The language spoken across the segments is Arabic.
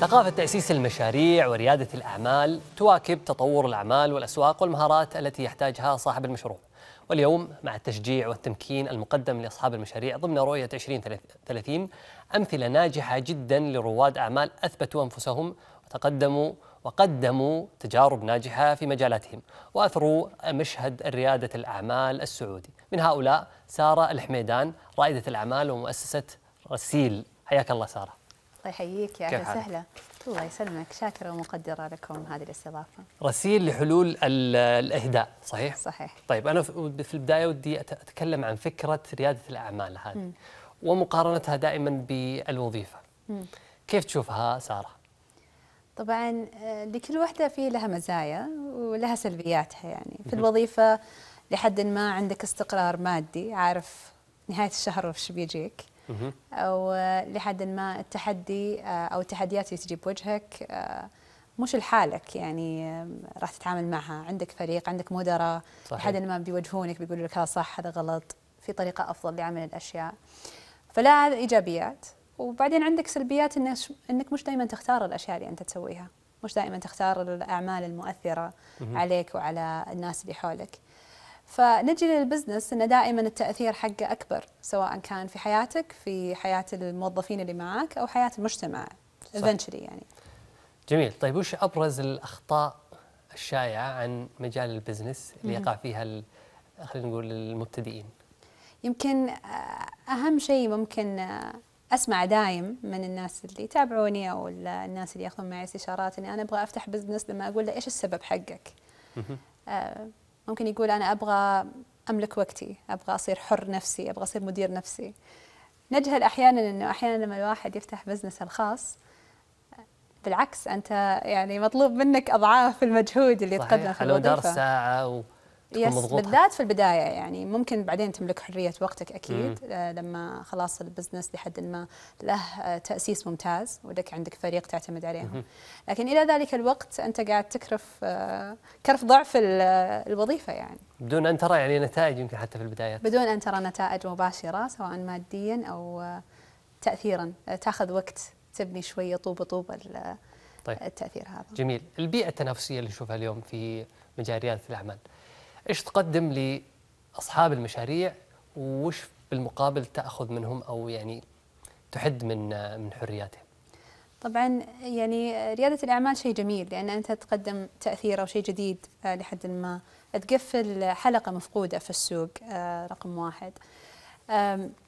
ثقافة تأسيس المشاريع وريادة الأعمال تواكب تطور الأعمال والأسواق والمهارات التي يحتاجها صاحب المشروع. واليوم مع التشجيع والتمكين المقدم لأصحاب المشاريع ضمن رؤية 2030 أمثلة ناجحة جدا لرواد أعمال أثبتوا أنفسهم وتقدموا وقدموا تجارب ناجحة في مجالاتهم وأثروا مشهد ريادة الأعمال السعودي. من هؤلاء سارة الحميدان رائدة الأعمال ومؤسسة رسيل حياك الله سارة. الله يحييك يا أهلا؟ وسهلا. الله يسلمك. شاكرة ومقدرة لكم هذه الاستضافة. رسيل لحلول ال- الإهداء صحيح؟ صحيح. طيب أنا في البداية ودي أتكلم عن فكرة ريادة الأعمال هذه ومقارنتها دائما بالوظيفة. كيف تشوفها سارة؟ طبعا آه، لكل وحدة في لها مزايا ولها سلبياتها يعني. في الوظيفة لحد ما عندك استقرار مادي عارف نهاية الشهر وش بيجيك. مهم. أو آه، لحد ما التحدي آه، أو التحديات اللي تجي بوجهك آه، مش لحالك يعني آه، راح تتعامل معها. عندك فريق عندك مدراء. لحد ما بيوجهونك بيقولوا لك هذا صح هذا غلط في طريقة أفضل لعمل الأشياء. فلا إيجابيات. وبعدين عندك سلبيات إنك إنك مش دائما تختار الأشياء اللي أنت تسويها. مش دائما تختار الأعمال المؤثرة عليك وعلى الناس اللي حولك. فنجي لل business إنه دائما التأثير حقه أكبر سواء كان في حياتك في حياة الموظفين اللي معك أو حياة المجتمع eventually يعني. جميل. طيب وش أبرز الأخطاء الشائعة عن مجال ال business اللي يقع فيها خلينا نقول المبتدئين؟ يمكن آه، أهم شيء ممكن آه، أسمع دايم من الناس اللي يتابعوني ال- الناس اللي يأخذون معي استشارات إني أنا أبغى أفتح business لما أقول له إيش السبب حقك؟ ممكن يقول أنا أبغى أملك وقتي، أبغى أصير حر نفسي، أبغى أصير مدير نفسي. نجهل أحيانا إنه أحيانا لما الواحد يفتح business الخاص بالعكس أنت يعني مطلوب منك أضعاف المجهود اللي تقدمه في الوظيفة. الساعة وتكون yes بالذات في البداية يعني ممكن بعدين تملك حرية وقتك أكيد آه لما خلاص ال business لحد ما له آه تأسيس ممتاز ولك عندك فريق تعتمد عليهم. لكن إلى ذلك الوقت أنت قاعد تكرف آه كرف ضعف ال- الوظيفة يعني. بدون أن ترى يعني نتائج يمكن حتى في البدايات. بدون أن ترى نتائج مباشرة سواء ماديا أو تاثيرا. تاخذ وقت تبني شوية طوبه طوبه طيب. التأثير هذا. جميل. البيئة التنافسية اللي نشوفها اليوم في مجال ريادة الأعمال. إيش تقدم لأصحاب المشاريع وش بالمقابل تأخذ منهم أو يعني تحد من من حرياتهم؟ طبعا يعني ريادة الأعمال شيء جميل لأن أنت تقدم تأثير أو شيء جديد آه، لحد ما تقفل حلقة مفقودة في السوق آه، رقم واحد.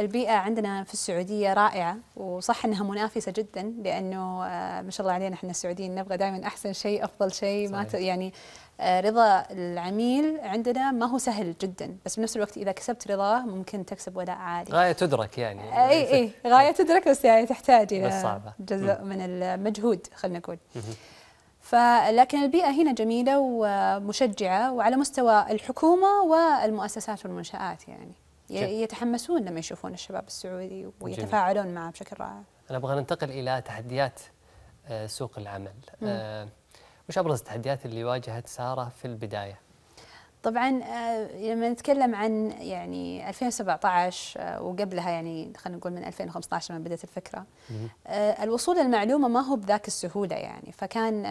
البيئة عندنا في السعودية رائعة وصح أنها منافسة جدا لأنه آه، ما شاء الله علينا إحنا السعوديين نبغى دائما أحسن شيء أفضل شيء ما. يعني آه، رضا العميل عندنا ما هو سهل جدا بس بنفس الوقت إذا كسبت رضاه ممكن تكسب ولاء عالي غاية تدرك يعني أي أي غاية تدرك بس يعني تحتاج صعبة. جزء من المجهود خلينا نقول فلكن البيئة هنا جميلة ومشجعة وعلى مستوى الحكومة والمؤسسات والمنشآت يعني. يتحمسون لما يشوفون الشباب السعودي ويتفاعلون معه بشكل رائع. أنا أبغى ننتقل إلى تحديات آه، سوق العمل. آه، وش أبرز التحديات اللي واجهت سارة في البداية؟ طبعا آه، لما نتكلم عن يعني 2017 آه، وقبلها يعني خلينا نقول من 2015 لما بدأت الفكرة الوصول للمعلومه ما هو بذاك السهولة يعني. فكان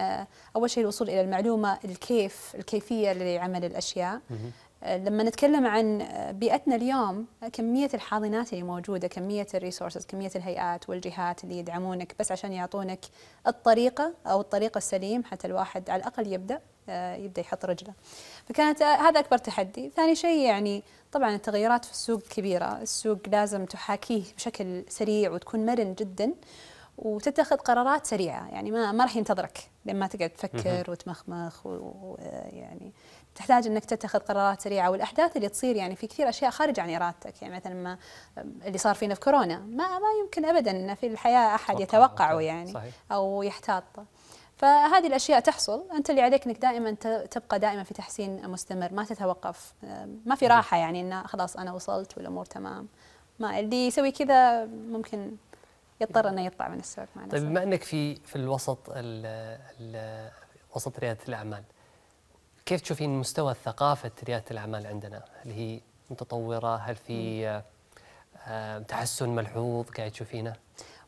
أول شيء الوصول إلى المعلومة الكيف الكيفية لعمل الأشياء. لما نتكلم عن بيئتنا اليوم كمية الحاضنات اللي موجودة كمية الريسورسز كمية الهيئات والجهات اللي يدعمونك بس عشان يعطونك الطريقة أو الطريقة السليم حتى الواحد على الأقل يبدأ آه، يبدأ يحط رجله. فكانت آه، هذا أكبر تحدي. ثاني شيء يعني طبعا التغيرات في السوق كبيرة. السوق لازم تحاكيه بشكل سريع وتكون مرن جدا. وتتخذ قرارات سريعة. يعني ما ما راح ينتظرك لما تقعد تفكر وتمخمخ ويعني تحتاج إنك تتخذ قرارات سريعة. والأحداث اللي تصير يعني في كثير أشياء خارج عن إرادتك. يعني مثلا ما اللي صار فينا في كورونا ما ما يمكن ابدا إن في الحياة أحد توقع يتوقعه. يعني صحيح. أو يحتاط. فهذه الأشياء تحصل. أنت اللي عليك إنك دائما تبقى دائما في تحسين مستمر. ما تتوقف. ما في راحة يعني انه خلاص أنا وصلت والأمور تمام. ما اللي يسوي كذا ممكن يضطر إنه يطلع من السوق مع طيب. بما أنك في في الوسط ال ال وسط ريادة الأعمال كيف تشوفين مستوى ثقافة ريادة الأعمال عندنا؟ هل هي متطورة؟ هل في آه، تحسن ملحوظ قاعد تشوفينه؟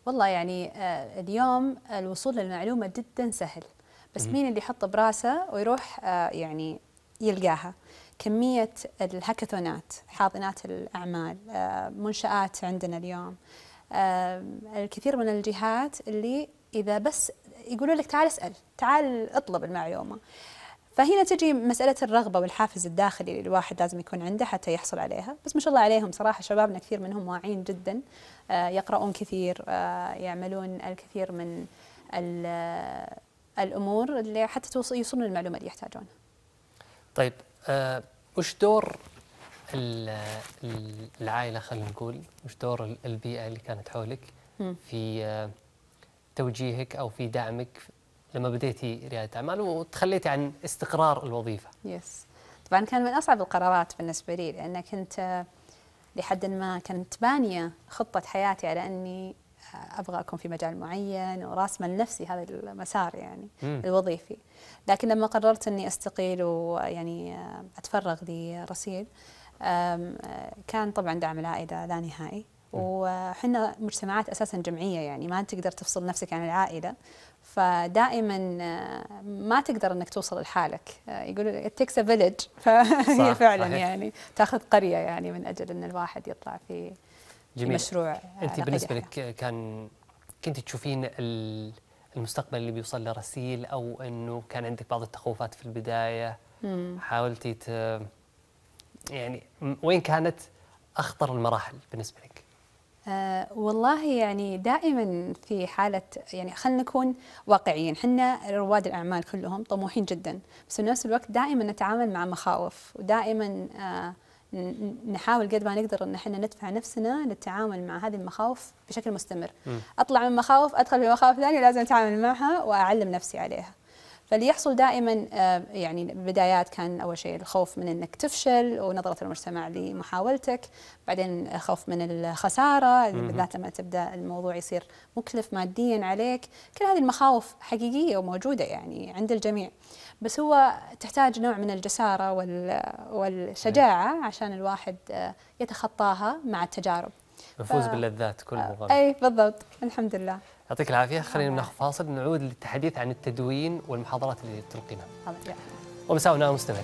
والله يعني آه، اليوم الوصول للمعلومة جدا سهل بس مين اللي يحط براسه ويروح آه، يعني يلقاها؟ كمية الهاكاثونات حاضنات الأعمال منشآت عندنا اليوم. الكثير من الجهات اللي إذا بس يقولوا لك تعال اسأل تعال اطلب المعلومة فهنا تجي مسألة الرغبة والحافز الداخلي اللي الواحد لازم يكون عنده حتى يحصل عليها. بس ما شاء الله عليهم صراحة شبابنا كثير منهم واعيين جدا. آه، يقرؤون كثير آه، يعملون الكثير من الأمور اللي حتى يوصلون للمعلومة اللي يحتاجونها. طيب آه، وش دور العائلة خلينا نقول وش دور البيئة اللي كانت حولك في توجيهك أو في دعمك لما بديتي ريادة أعمال وتخليتي عن استقرار الوظيفة؟ يس طبعا كان من أصعب القرارات بالنسبة لي لأن كنت لحد ما كنت بانية خطة حياتي على أني أبغى أكون في مجال معين وراسمه لنفسي هذا المسار يعني م. الوظيفي. لكن لما قررت أني أستقيل ويعني أتفرغ لرصيد كان طبعا دعم العائلة لا نهائي. وحنا مجتمعات أساسا جمعية يعني ما تقدر تفصل نفسك عن العائلة. فدائما ما تقدر إنك توصل لحالك. يقولوا a village. فهي فعلا صحيح. يعني تاخذ قرية يعني من أجل إن الواحد يطلع في جميل. مشروع أنت بالنسبة لك كان كنت تشوفين المستقبل اللي بيوصل لرسيل أو إنه كان عندك بعض التخوفات في البداية؟ مم. حاولتي ت يعني وين كانت أخطر المراحل بالنسبة لك؟ آه والله يعني دائما في حالة يعني خلينا نكون واقعيين حنا رواد الأعمال كلهم طموحين جدا بس في نفس الوقت دائما نتعامل مع مخاوف ودائما آه نحاول قد ما نقدر إن إحنا ندفع نفسنا للتعامل مع هذه المخاوف بشكل مستمر م. أطلع من مخاوف أدخل في مخاوف ثانية لازم أتعامل معها وأعلم نفسي عليها فاللي يحصل دائما آه، يعني بدايات كان أول شيء الخوف من إنك تفشل ونظرة المجتمع لمحاولتك بعدين خوف من الخسارة بالذات لما تبدأ الموضوع يصير مكلف ماديا عليك. كل هذه المخاوف حقيقية وموجودة يعني عند الجميع. بس هو تحتاج نوع من الجسارة والشجاعة عشان الواحد آه، يتخطاها مع التجارب. يفوز ف... باللذات كل مغامرة أي بالضبط. الحمد لله. يعطيك العافية. خلينا ناخذ فاصل نعود للتحديث عن التدوين والمحاضرات اللي تلقينها. ومساؤنا مستمر.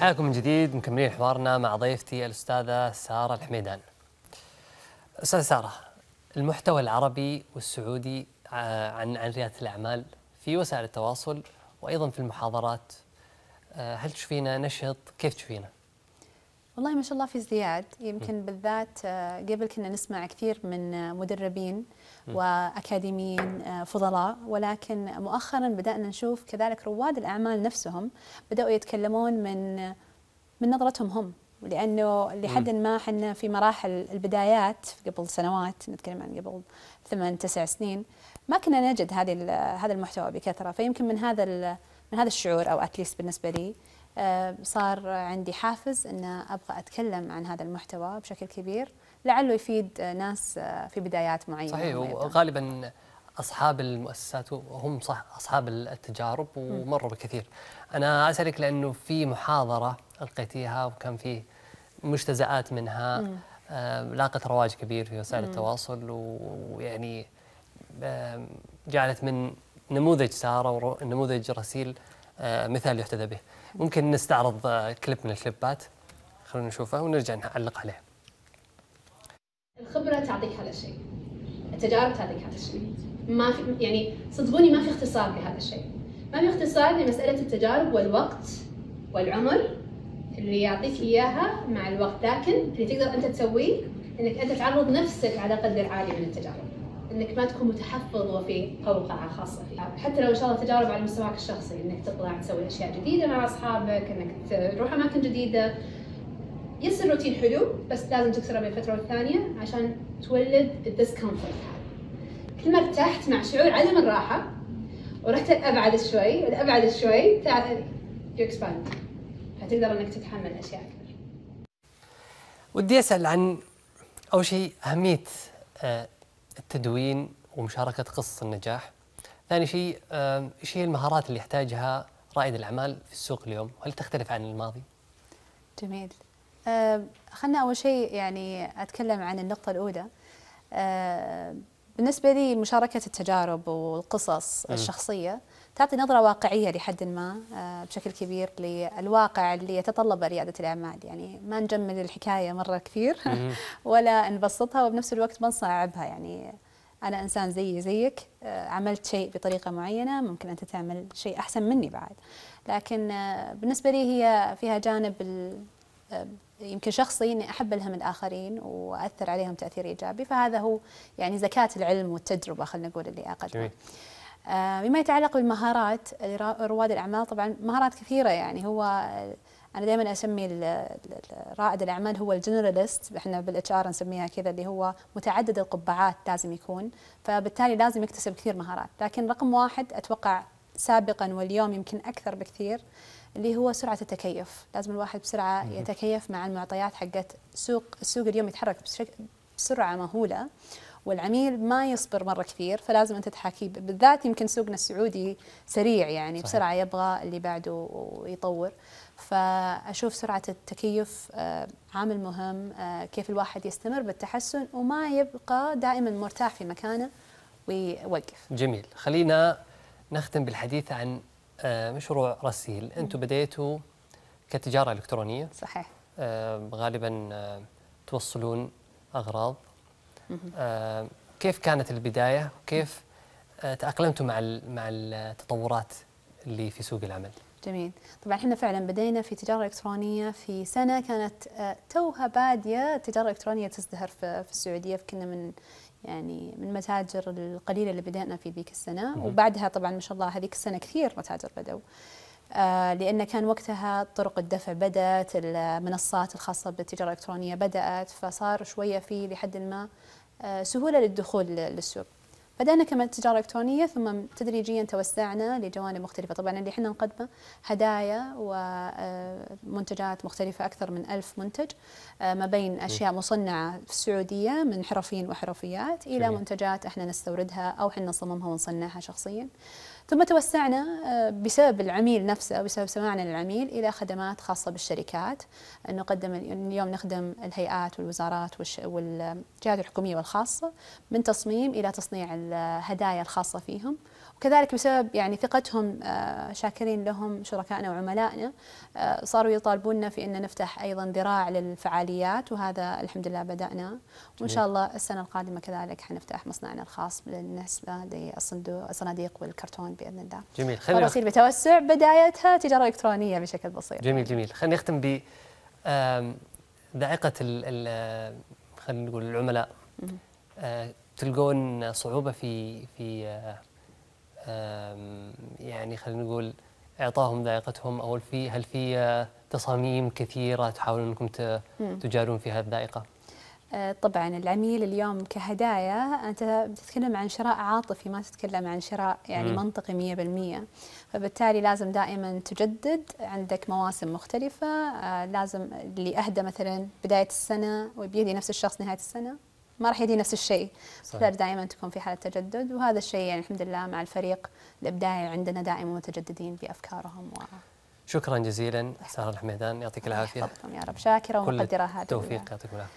حياكم من جديد مكملين حوارنا مع ضيفتي الأستاذة سارة الحميدان. أستاذة سارة المحتوى العربي والسعودي آه، عن عن ريادة الأعمال في وسائل التواصل وأيضا في المحاضرات. آه، هل تشوفينه نشط؟ كيف تشوفينه؟ والله ما شاء الله في ازدياد. يمكن بالذات آه، قبل كنا نسمع كثير من مدربين وأكاديميين فضلاء ولكن مؤخرا بدأنا نشوف كذلك رواد الأعمال نفسهم بدأوا يتكلمون من من نظرتهم هم. لأنه لحد ما إحنا في مراحل البدايات قبل سنوات نتكلم عن قبل ثمان تسع سنين ما كنا نجد هذه هذا المحتوى بكثرة. فيمكن من هذا من هذا الشعور أو اتليست بالنسبة لي آه، صار عندي حافز إن أبغى أتكلم عن هذا المحتوى بشكل كبير لعله يفيد ناس آه، في بدايات معينة صحيح وغالبا أصحاب المؤسسات هم صح أصحاب التجارب ومروا بكثير. أنا أسألك لأنه في محاضرة ألقيتيها وكان فيه مجتزئات منها آه لاقت رواج كبير في وسائل التواصل ويعني آه جعلت من نموذج سارة ونموذج رسيل آه مثال يحتذى به. ممكن نستعرض آه كليب من الكليبات. خلونا نشوفه ونرجع نعلق عليه. الخبرة تعطيك هذا الشيء. التجارب تعطيك هذا الشيء. ما في يعني صدقوني ما في اختصار لهذا الشيء. ما في اختصار لمساله التجارب والوقت والعمر اللي يعطيك إياها مع الوقت. لكن اللي تقدر أنت تسويه إنك أنت تعرض نفسك على قدر عالي من التجارب. إنك ما تكون متحفظ وفي قوقعه خاصة فيها. حتى لو إن شاء الله تجارب على مستواك الشخصي إنك تطلع تسوي أشياء جديدة مع أصحابك إنك تروح أماكن جديدة. يصير روتين حلو بس لازم تكسره بين فتره والثانيه عشان تولد ال discomfort هذا. كل ما ارتحت مع شعور عدم الراحة ورحت الابعد شوي الابعد شوي you expand فتقدر إنك تتحمل أشياء أكثر. ودي أسأل عن أول شيء أهمية آه، التدوين ومشاركة قصص النجاح. ثاني شيء إيش هي المهارات اللي يحتاجها رائد الأعمال في السوق اليوم؟ هل تختلف عن الماضي؟ جميل. آه خلنا أول شيء يعني أتكلم عن النقطة الأولى آه بالنسبة لي مشاركة التجارب والقصص مم. الشخصية تعطي نظرة واقعية لحد ما آه بشكل كبير للواقع اللي يتطلب ريادة الأعمال. يعني ما نجمل الحكاية مرة كثير. ولا نبسطها وبنفس الوقت ما نصعبها. يعني أنا إنسان زيي زيك آه، عملت شيء بطريقة معينة ممكن أنت تعمل شيء أحسن مني بعد. لكن آه، بالنسبة لي هي فيها جانب يمكن شخصي إني أحب ألهم الآخرين وأثر عليهم تأثير إيجابي. فهذا هو يعني زكاة العلم والتجربة خلينا نقول اللي اقدمها بما يتعلق بالمهارات را- رواد الأعمال طبعا مهارات كثيرة يعني. هو أنا دائما اسمي رائد الأعمال هو ال generalist. إحنا بال HR نسميها كذا اللي هو متعدد القبعات لازم يكون. فبالتالي لازم يكتسب كثير مهارات. لكن رقم واحد أتوقع سابقا واليوم يمكن أكثر بكثير اللي هو سرعة التكيف. لازم الواحد بسرعة يتكيف مع المعطيات حقت سوق السوق اليوم يتحرك بسرعة مهولة. والعميل ما يصبر مرة كثير فلازم أنت تحاكيه. بالذات يمكن سوقنا السعودي سريع يعني صحيح. بسرعة يبغى اللي بعده ويطور فأشوف سرعة التكيف آه، عامل مهم آه، كيف الواحد يستمر بالتحسن وما يبقى دائما مرتاح في مكانه ويوقف. جميل. خلينا نختم بالحديث عن آه، مشروع رسيل. أنتم بديتوا كتجارة إلكترونية. صحيح. غالبا توصلون أغراض. كيف كانت البداية؟ وكيف آه، تأقلمتوا مع مع التطورات اللي في سوق العمل؟ جميل. طبعا إحنا فعلا بدينا في تجارة إلكترونية في سنة كانت آه، توها بادية التجاره الالكترونيه تزدهر في, السعودية كنا من يعني من المتاجر القليلة اللي بدأنا في ذيك السنة. مهم. وبعدها طبعا ما شاء الله هذيك السنة كثير متاجر بدأوا. آه، لأن كان وقتها طرق الدفع بدأت المنصات الخاصة بالتجارة الإلكترونية بدأت فصار شوية في لحد ما آه، سهولة للدخول للسوق. بدأنا كمان تجارة إلكترونية ثم تدريجيا توسعنا لجوانب مختلفة. طبعا اللي إحنا نقدمه هدايا ومنتجات مختلفة أكثر من ألف منتج آه، ما بين أشياء مصنعة في السعودية من حرفيين وحرفيات إلى. منتجات إحنا نستوردها أو إحنا نصممها ونصنعها شخصيا. ثم توسعنا آه، بسبب العميل نفسه بسبب سماعنا للعميل إلى خدمات خاصة بالشركات. نقدم اليوم نخدم الهيئات والوزارات والجهات الحكومية والخاصة من تصميم إلى تصنيع الهدايا الخاصة فيهم. وكذلك بسبب يعني ثقتهم آه، شاكرين لهم شركائنا وعملائنا آه، صاروا يطالبونا في أن نفتح أيضا ذراع للفعاليات وهذا الحمد لله بدأنا. وإن شاء الله السنة القادمة كذلك حنفتح مصنعنا الخاص بالنسبة للصندوق الصناديق والكرتون بإذن الله. جميل. خلينا فرسيل بتوسع بدايتها تجارة إلكترونية بشكل بسيط. جميل جميل. خلينا نختم ب ذائقة خلينا نقول العملاء. آه، تلقون صعوبة في في يعني خلينا نقول إعطاهم ذائقتهم أو في هل في آه، تصاميم كثيرة تحاولون أنكم ت- تجارون في هذه الذائقة؟ آه، طبعا العميل اليوم كهدايا أنت بتتكلم عن شراء عاطفي ما تتكلم عن شراء يعني مم. منطقي 100% فبالتالي لازم دائما تجدد عندك مواسم مختلفة آه، لازم اللي اهدى مثلا بداية السنة وبيدي نفس الشخص نهاية السنة ما راح يدي نفس الشيء. صحيح. تحتاج دائما تكون في حالة تجدد وهذا الشيء يعني الحمد لله مع الفريق الإبداعي عندنا دائما متجددين بأفكارهم و شكرا جزيلا سارة الحميدان يعطيك العافية. يحفظكم يا رب. شاكرة كل ومقدرة هذا التوفيق يعطيكم العافية.